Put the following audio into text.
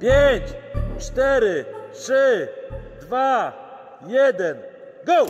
5, 4, 3, 2, 1, go!